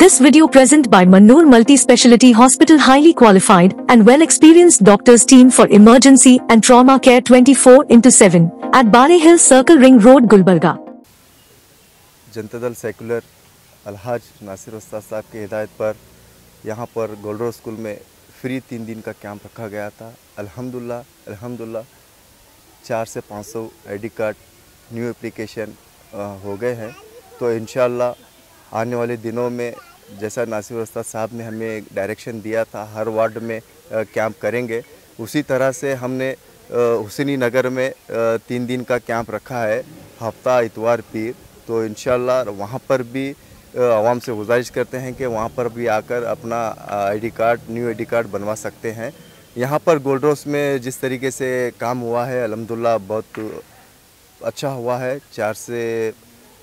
This video present by Mannoor Multi-Speciality Hospital highly qualified and well-experienced doctors team for emergency and trauma care 24 into 7 at Bari Hill Circle Ring Road Gulbarga. Janata Dal secular Alhaj Nasir उस्ताद साहब की हिदायत पर यहाँ पर गोल्डो school में free तीन दिन का कैंप रखा गया था अल्हम्दुलिल्लाह अल्हम्दुलिल्लाह चार से पाँच सौ आई कार्ड न्यू एप्लीकेशन हो गए हैं तो इन आने वाले दिनों में, जैसा नासिर उस्ताद साहब ने हमें डायरेक्शन दिया था, हर वार्ड में कैंप करेंगे। उसी तरह से हमने हुसैनी नगर में तीन दिन का कैंप रखा है, हफ़्ता इतवार पीर। तो इन वहाँ पर भी आवाम से गुजारिश करते हैं कि वहाँ पर भी आकर अपना ID card, new ID card बनवा सकते हैं। यहाँ पर गोल्ड रोस में जिस तरीके से काम हुआ है अलहमदिल्ला बहुत अच्छा हुआ है, चार से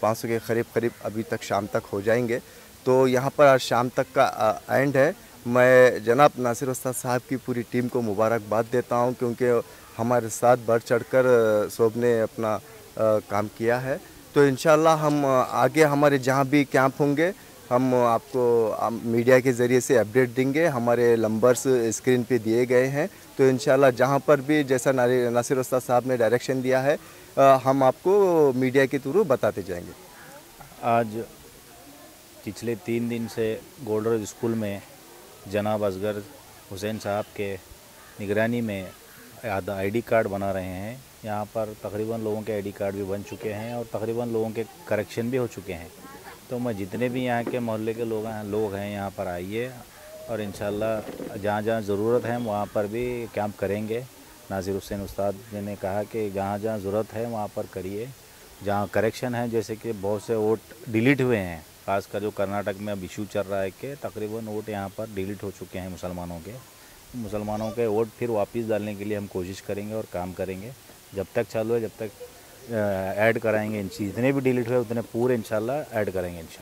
पाँच सौ के करीब करीब अभी तक शाम तक हो जाएँगे। तो यहाँ पर आज शाम तक का एंड है। मैं जनाब नासिर उस्ताद साहब की पूरी टीम को मुबारकबाद देता हूँ क्योंकि हमारे साथ बढ़ चढ़ कर सोब ने अपना आ, काम किया है। तो इन हम आगे हमारे जहाँ भी कैंप होंगे हम आपको मीडिया के ज़रिए से अपडेट देंगे। हमारे नंबर्स स्क्रीन पे दिए गए हैं। तो इन जहाँ पर भी, जैसा नासिर उस्ताद साहब ने डायरेक्शन दिया है हम आपको मीडिया के थ्रू बताते जाएँगे। आज पिछले तीन दिन से गोल्डर स्कूल में जनाब असगर हुसैन साहब के निगरानी में आईडी कार्ड बना रहे हैं। यहाँ पर तकरीबन लोगों के आईडी कार्ड भी बन चुके हैं और तकरीबन लोगों के करेक्शन भी हो चुके हैं। तो मैं जितने भी यहाँ के मोहल्ले के लोग हैं लोग हैं यहाँ पर आइए और इन जहाँ जहाँ ज़रूरत है वहाँ पर भी कैंप करेंगे। नाजिर हुसैन उस्ताद जी ने कहा कि जहाँ जहाँ ज़रूरत है वहाँ पर करिए। जहाँ करेक्शन है, जैसे कि बहुत से वोट डिलीट हुए हैं, खासकर जो कर्नाटक में अब इशू चल रहा है कि तकरीबन वोट यहाँ पर डिलीट हो चुके हैं मुसलमानों के। मुसलमानों के वोट फिर वापस डालने के लिए हम कोशिश करेंगे और काम करेंगे। जब तक चालू है, जब तक ऐड कराएँगे जितने भी डिलीट हुए उतने पूरे इंशाल्लाह ऐड करेंगे इंशाल्लाह।